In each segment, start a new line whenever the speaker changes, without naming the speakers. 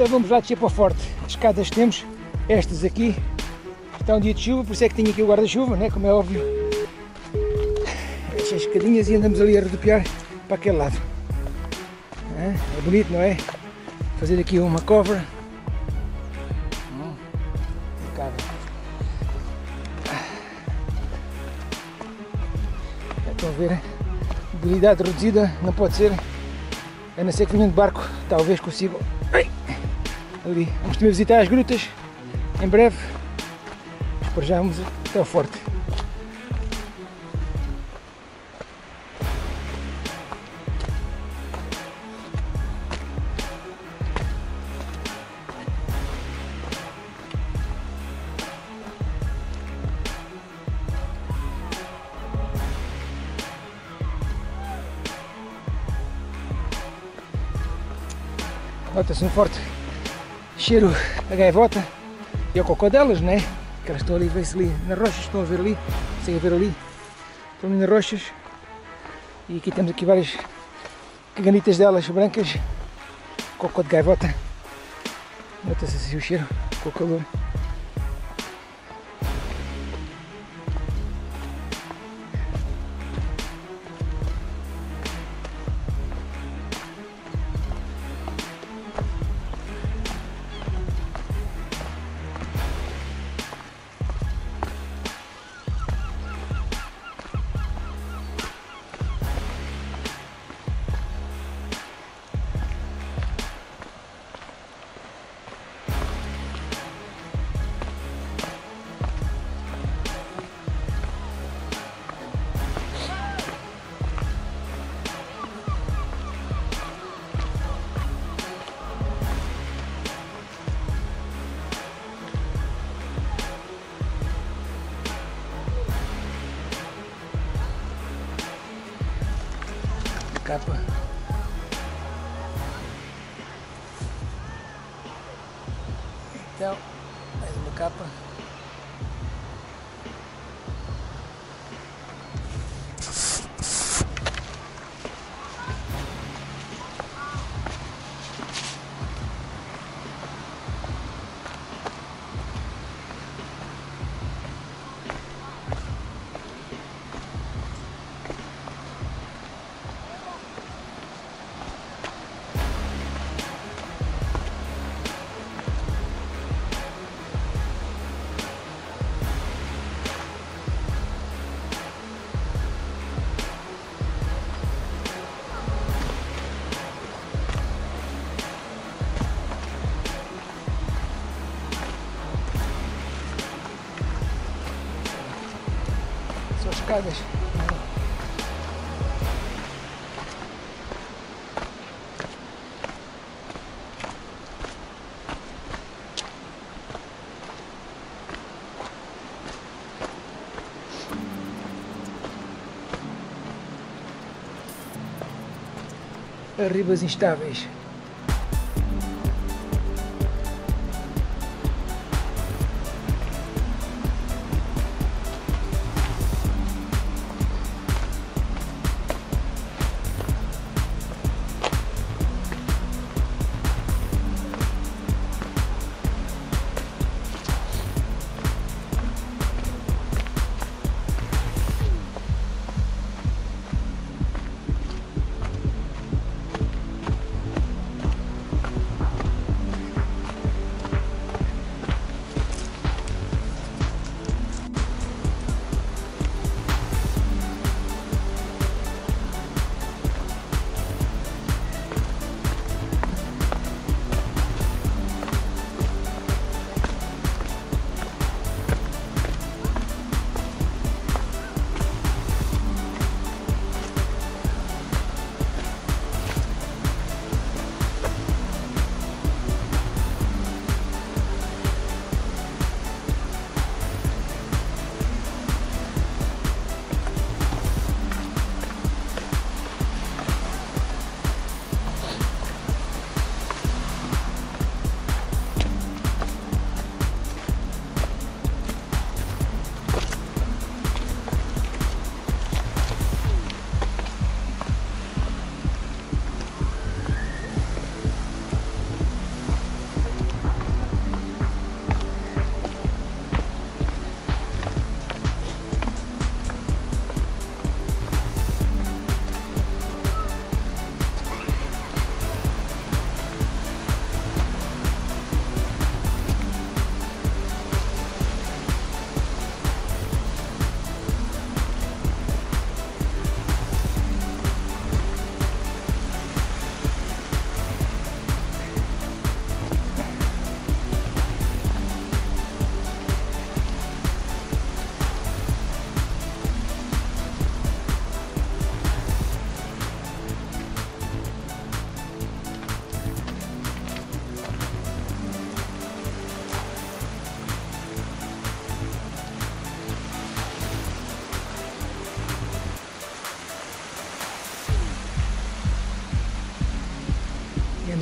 Então vamos lá descer para o forte. As escadas temos, estas aqui. Está um dia de chuva, por isso é que tenho aqui o guarda-chuva, né? como é óbvio. Estas escadinhas e andamos ali a rodopiar para aquele lado. É bonito, não é? Fazer aqui uma cover. Hum, Estão a ver? Mobilidade reduzida não pode ser. A não ser que venham de barco, talvez consigam. Ali. Vamos também visitar as grutas em breve. Mas já vamos até ao forte. Nota-se um forte cheiro a gaivota e ao cocô delas, não é? Que elas estão ali, vê-se ali nas rochas, estão a ver ali, conseguem ver ali, estão ali nas rochas. E aqui temos aqui várias caganitas delas brancas, cocô de gaivota. Nota-se assim o cheiro, com o calor. Capa. São escadas. Arribas instáveis.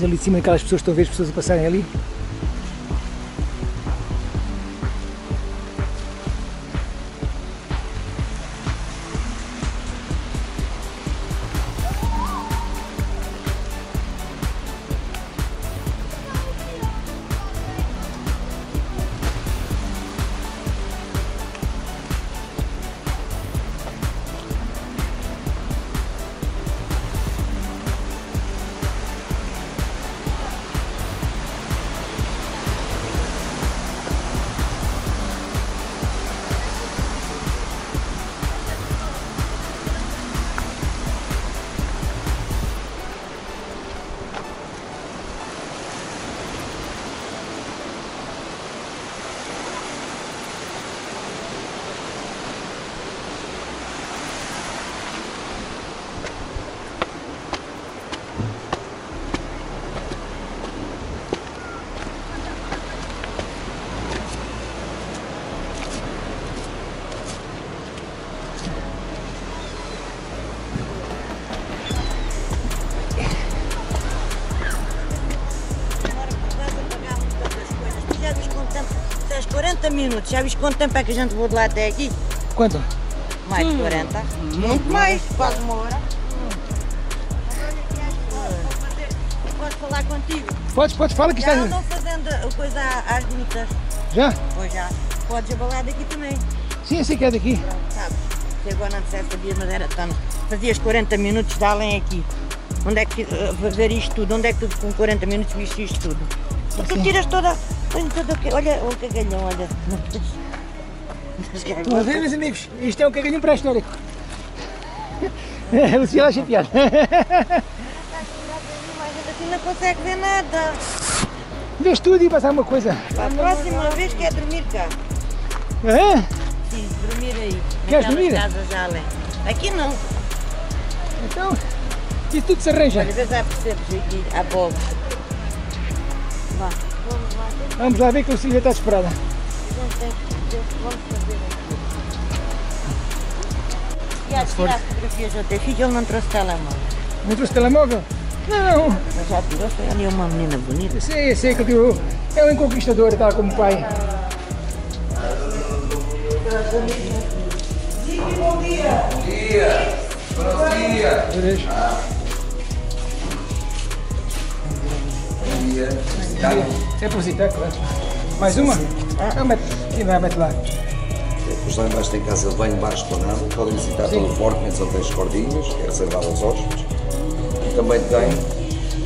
Ali de cima aquelas pessoas, estão a ver as pessoas a passarem ali.
Minutos. Já viste quanto tempo é que a gente voou de lá até aqui?
Quanto?
Mais de 40. Muito mais, quase uma hora. Posso falar contigo?
Podes, podes, fala que
Já
está.
andam fazendo a coisa às lutas.
Já?
Pois já. Podes abalar daqui também.
Sim, eu sei que é daqui.
Sabes? Se agora não disseste, sabias, mas era tanto. Fazias 40 minutos de além aqui. Onde é que, eh, fazer isto tudo? Onde é que tu com 40 minutos viste isto tudo? Porque tu tiras toda, olha, toda, o que- olha o cagalhão, olha.
Estão a ver, meus amigos? Isto é um cagalhinho pré-histórico. A Luciana acha piada.
Não consegue ver nada.
Vês tudo e passar uma coisa.
A próxima vez quer dormir cá.
Hã?
Sim, dormir aí.
Queres dormir?
casas já além. Aqui não.
Então, isso tudo se arranja.
Olha, vê já percebes aqui, há pouco. Vá, vamos lá.
Ver que está
o vamos fazer aqui. E a tirar fotografias teu filho, ele não trouxe telemóvel.
Não trouxe telemóvel? Não,
Mas já tirou, foi ali uma menina bonita.
eu sei que eu é um conquistador, tal como o pai. Verejo. É por si, tá claro. Mais uma? Ah, mete, sim, vai, mete lá.
Os lá embaixo tem casa de banho, bar esplanado, podem visitar todo o forte, menos ele tem escordinhas, que é reservado aos hóspedes. E também tem,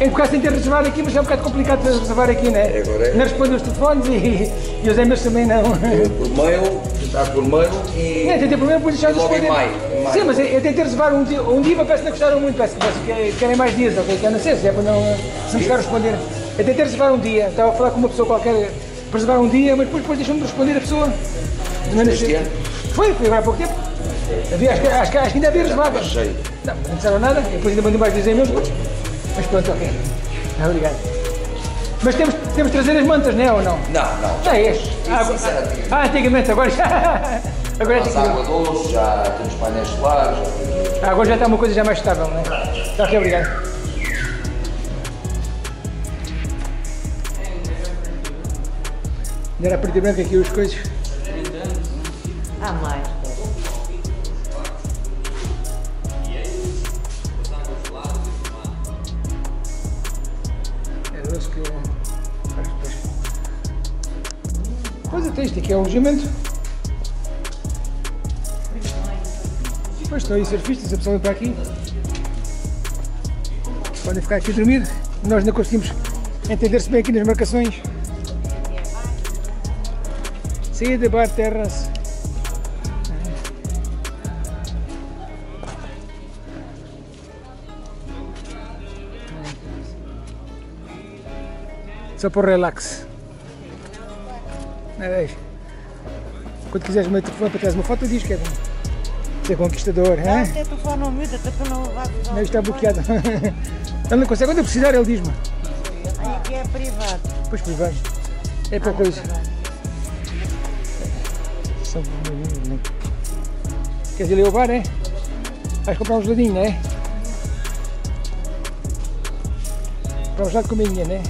É por causa de ter reservado aqui, mas é um bocado complicado de reservar aqui, né?
Agora é.
Não responde os telefones e, e os e-mails também não.
tem por mail, está por mail e
Não, tentei primeiro depois deixar de
em
responder.
maio, em maio.
Sim, mas eu, eu tentei reservar um dia, um dia mas parece que não gostaram muito, parece que querem mais dias, ok? Que eu não sei se é para não se me chegar a responder. Eu tentei reservar um dia, estava a falar com uma pessoa qualquer para reservar um dia, mas depois, depois deixou-me de responder a pessoa. Não
Este ano?
Foi, foi agora há pouco tempo. Havia, acho, que, acho, que, acho que ainda havia reservado. Não, não disseram nada, depois ainda mandei mais 10 e-mails, mas pronto, ok. Ah, obrigado. Mas temos, temos de trazer as mantas, não é ou não?
Não, não.
Já é este. Ah, ah, antigamente, agora já. Agora, é
Temos
antigo.
água doce, já temos painéis solares, já.
Ah, agora já está uma coisa já mais estável, não é? Está aqui, obrigado. Ainda era preto e branco aqui as coisas.
Há mais.
Era doce que eu. Ah. Pois até isto aqui é o alojamento. Pois estão aí surfistas, a pessoa vem para aqui. Podem ficar aqui a dormir. Nós ainda conseguimos entender-se bem aqui nas marcações. Saída, bar, terrace. Só por relax. É, Quando quiseres o meu telefone para teres uma foto, diz que é ser conquistador.
Não,
hein?
até telefone miúdo, até para não levar.
Não, está bloqueado. Ele não consegue. Quando eu precisar, ele diz-me.
Aí é privado.
Pois, vai. É para coisa. São né? Queres ir ali ao bar, é? Vais comprar um geladinho, não é? para usar com a minha, né?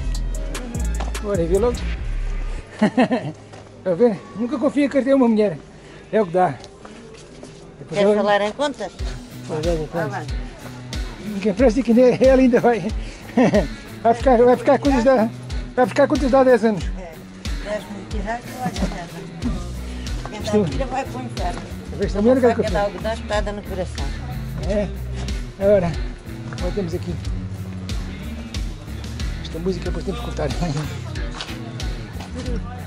Bora, vê logo. Está a ver? Nunca confia que ter uma mulher. É o que dá. Depois
Quer
ela-
falar em contas?
Pois é, depois. Ninguém presta que nem ela ainda vai. Vai ficar, vai ficar com os dá, vai ficar com os dá 10 anos.
É. Dez monetizar, olha, Dá
Estou-
vida vai para o inferno.
A ver se a mulher que eu
dar algo da espada no coração.
É. Agora, agora temos aqui. Esta música depois temos que cortar.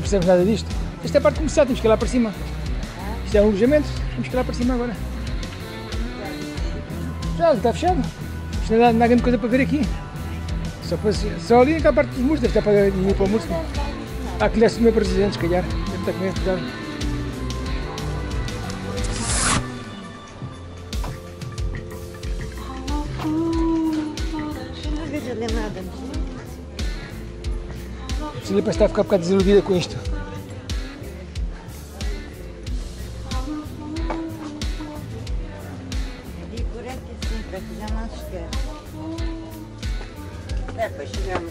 Não percebes nada disto. Esta é a parte comercial, temos que ir lá para cima. Isto é um alojamento, temos que ir lá para cima agora. Já, está fechado. Isto não há, não há grande coisa para ver aqui. Só, para, só ali naquela parte dos muros, deve estar para ir para o muro. Há que lhe assumir presidente, se calhar. Deve estar com cuidado.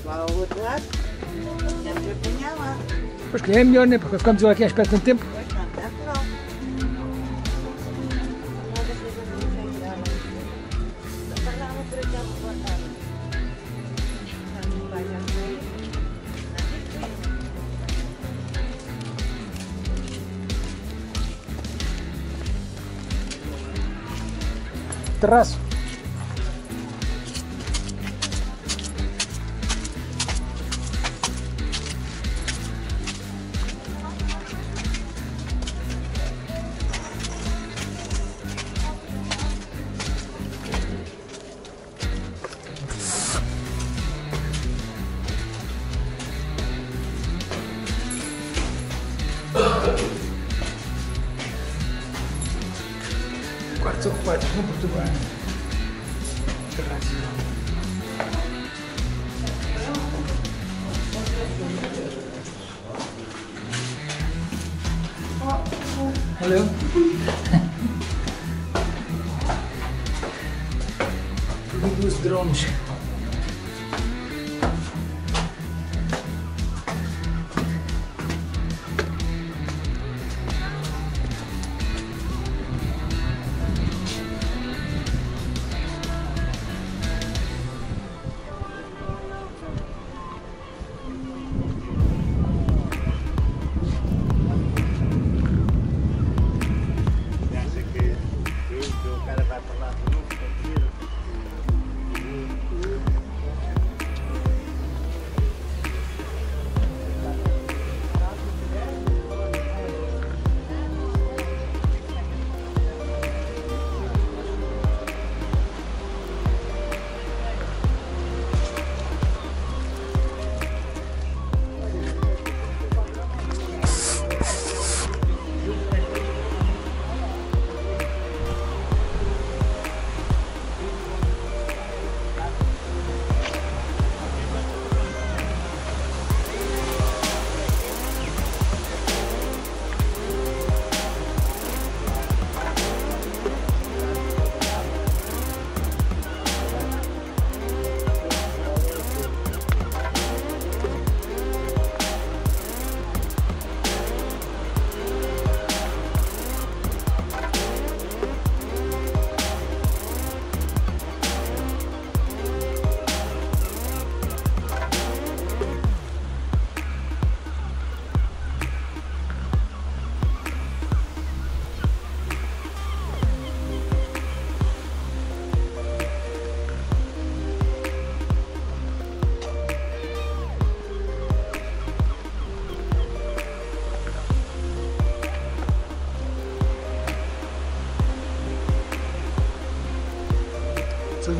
Ao outro lado, temos que apanhar lá.
Pois que é melhor, né? Porque ficamos aqui à espera de tanto tempo. Terraço. Quartos ocupados com Portugal. Terraço. Valeu. Vi dos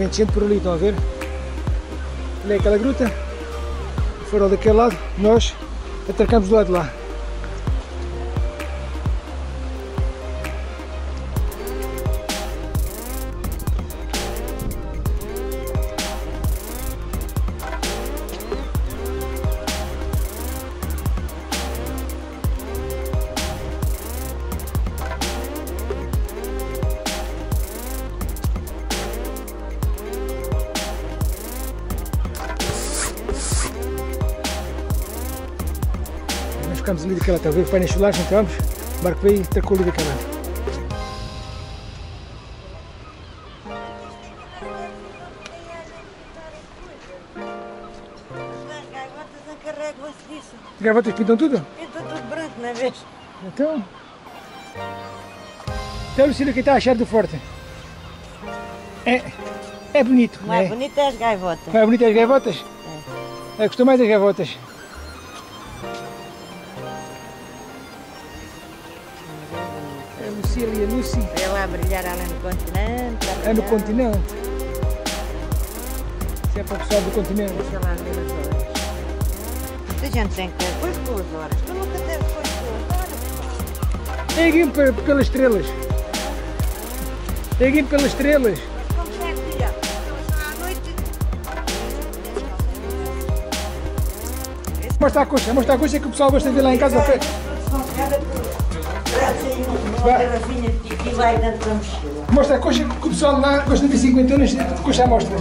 descendo por ali, estão a ver? Ali é aquela gruta, o farol daquele lado, nós atracamos do lado de lá. Nós ficamos ali daquela, está a ver o painel solar, entramos, o barco veio e tracou ali daquela.
As gaivotas encarregam-se disso.
As gaivotas pintam tudo?
Pinta tudo branco, não é vez?
Então. Então, Lucília, o que está a achar do forte? É, é bonito,
Mais
né?
bonito é as gaivotas.
É bonito as gaivotas? É. Gostou mais das gaivotas? É no continente. Se é para o pessoal do continente.
Deixa lá ver as horas. Muita gente tem que ter coisa com as horas. Tu nunca teve coisa com as horas.
É aqui pe- pelas estrelas. É aqui pelas estrelas.
É que noite.
Mostra a coxa, mostra a coxa que o pessoal gosta de ver lá em casa.
Uma de piqui vai dentro da mochila.
Mostra a coxa que o pessoal lá gosta de ver 50 anos de coxa à mostra.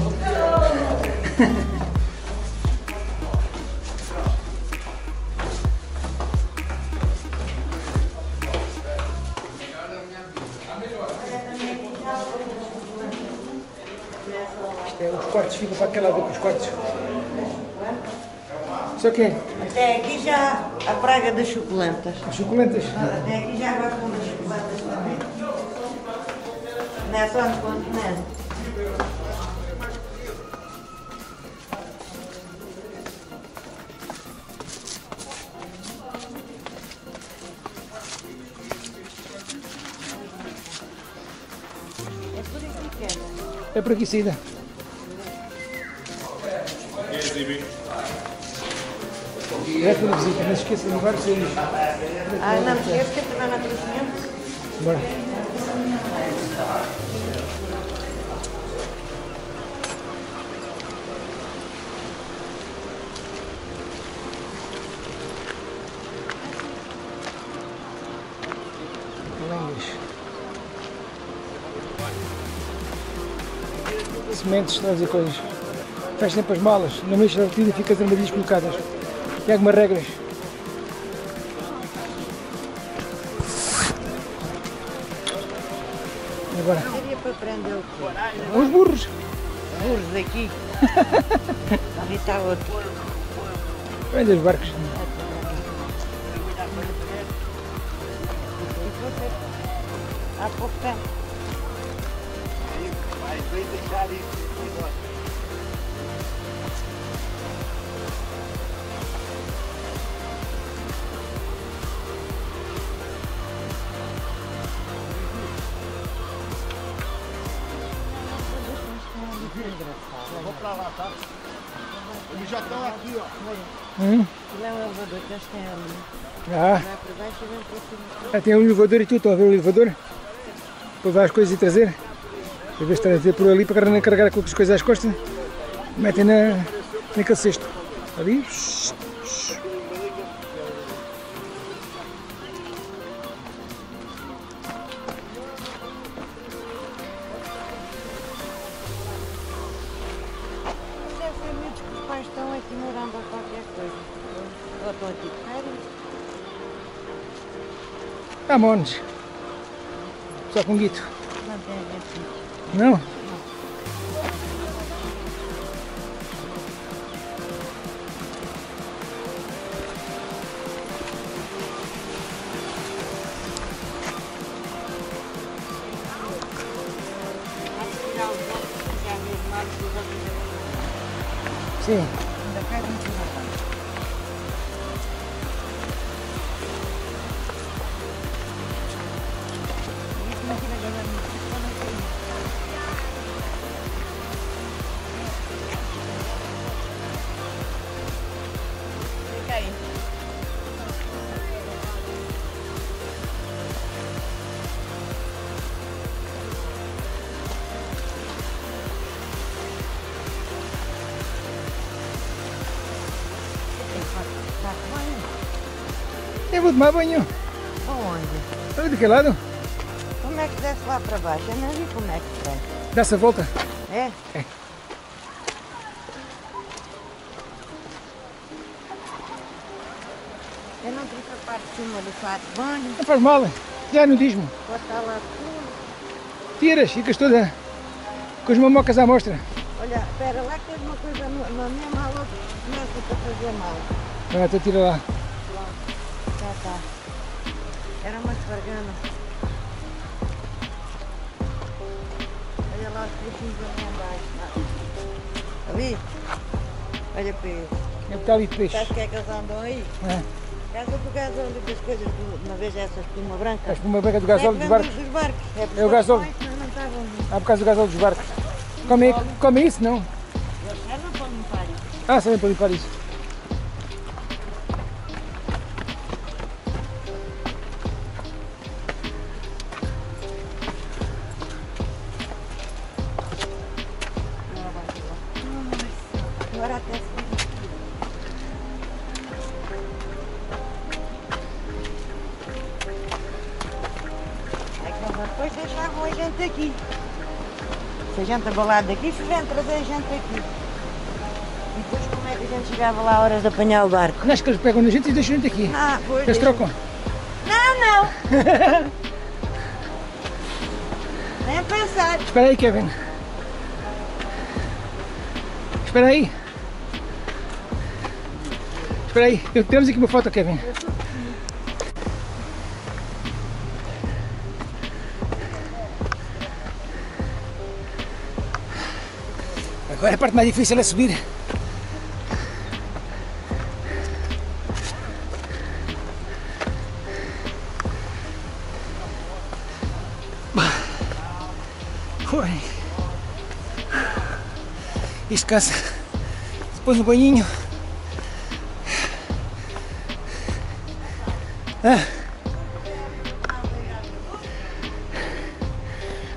É, os quartos ficam para aquele lado com os quartos. Só que
Até aqui já a praga das suculentas.
as suculentas.
Até aqui já suculentas também. Não é só no continente. É por aqui que é.
É por aqui saída. É pela visita, não esqueça de levar o seu lixo.
Ah, não me esqueço que também não trouxe
Bora. Sementes, traz coisas. Faz sempre as malas, não mexa a batida e fica as armadilhas colocadas. Tem algumas regras. E agora? Os burros.
Burros aqui. Ali está outro.
Olha os barcos.
Há pouco tempo.
Vou pra lá, tá? Eles já estão aqui, ó.
Hum?
Aquilo é um elevador que eles têm ali.
Ah,
Vai para baixo e vem para cima.
já tem um elevador e tudo. Estão a ver o elevador? Para levar as coisas e trazer. Em vez de a ver por ali para carregar- com as coisas às costas, metem na, naquele cesto. Ali.
Deve ser muitos que os pais estão aqui morando ou qualquer coisa. Ou estão aqui de férias.
Há mones. Só com guito.
Não tem gente.
Eu vou tomar banho.
Aonde?
Ali daquele lado.
Como é que desce lá para baixo? Eu não vi como é que desce.
Dá-se a volta.
É?
É.
Eu não tenho a parte de cima do fato de banho.
Não faz mal. Já não diz-me.
Botar lá tudo.
Tiras, ficas toda com as mamocas à mostra.
Olha, espera lá que tens uma coisa na minha mala começa a fazer mal.
Ah, tu tira lá.
Já tá. Era uma espargana. Olha lá os peixinhos ali embaixo. tá? Ali? Olha.
É que está ali peixe.
Sabes que é que eles andam aí?
É.
Casa do gasóleo das coisas, do- uma vez essa espuma branca.
A espuma branca do gasóleo
É
dos barcos.
dos barcos. É,
É o gasóleo. Ah, por causa do gasóleo dos barcos. Come, come isso, não?
Eles servem para limpar isso.
Ah, sabem para limpar isso.
A gente abalado daqui, vem trazer a gente aqui. E depois como é que a gente chegava lá a horas de apanhar o barco?
Não acho que eles pegam na gente e deixam a gente aqui.
Ah, pois.
Eles
deixa-
trocam.
Não, não. Nem pensar.
Espera aí, Kevin. Espera aí. Espera aí. Eu- Temos aqui uma foto, Kevin. Agora a parte mais difícil é subir. Ui. Isto cansa. Depois no banhinho. Ah.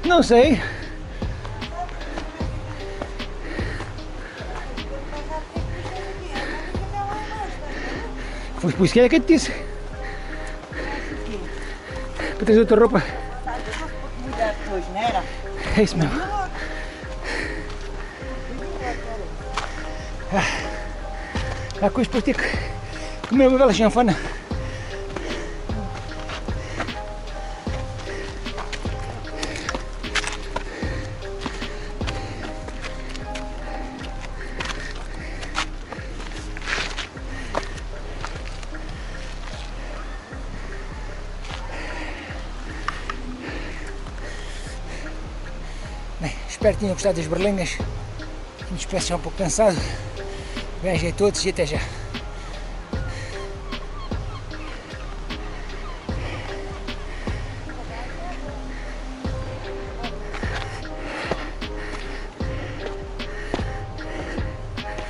Não sei. Por isso que disse. Para trazer outra roupa. É isso mesmo. Ah, coisa depois ter que comer uma bela chanfana. Espero que tenham gostado das berlengas. Me despeço já um pouco cansado. Beijo a todos e até já.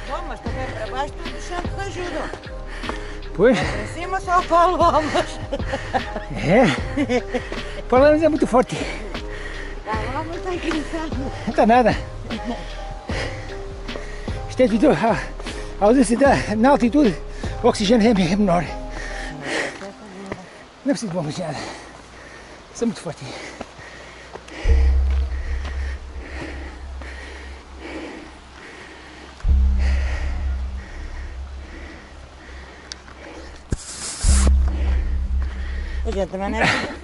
Bom, mas também para baixo todos os santos ajudam.
Pois,
Para cima só palomas.
é. Falamos é muito forte. Não está nada. Isto é devido à à ausência da, na altitude, o oxigênio é menor. Não preciso de bomba de nada. Isso é muito forte.
Gente também não é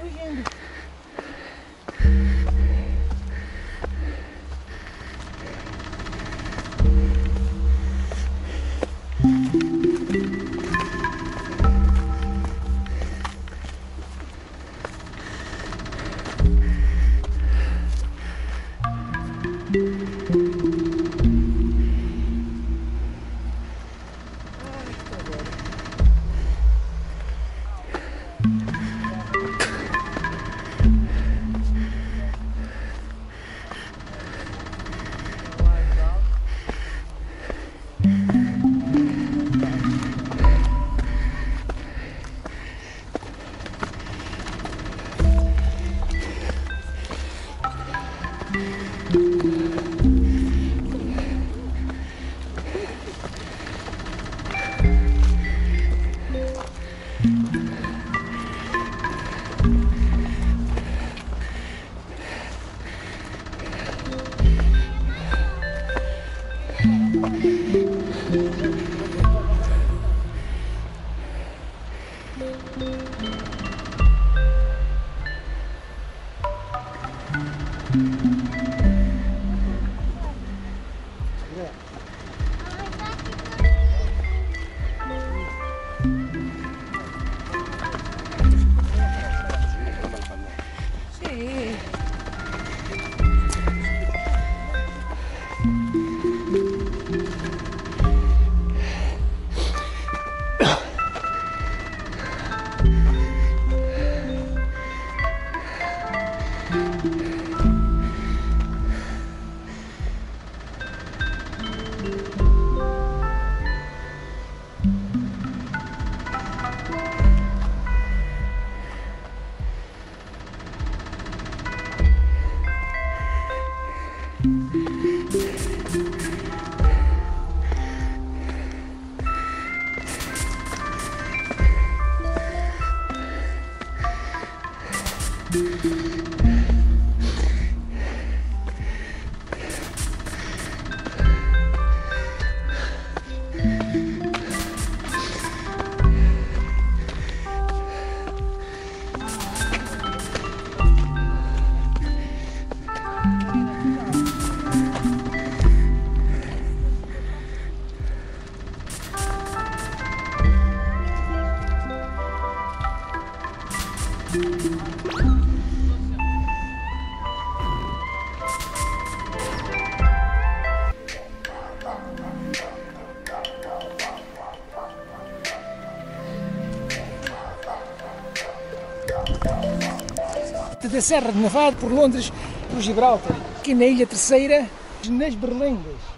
Serra de Nevado por Londres, por Gibraltar, aqui na Ilha Terceira, nas Berlengas.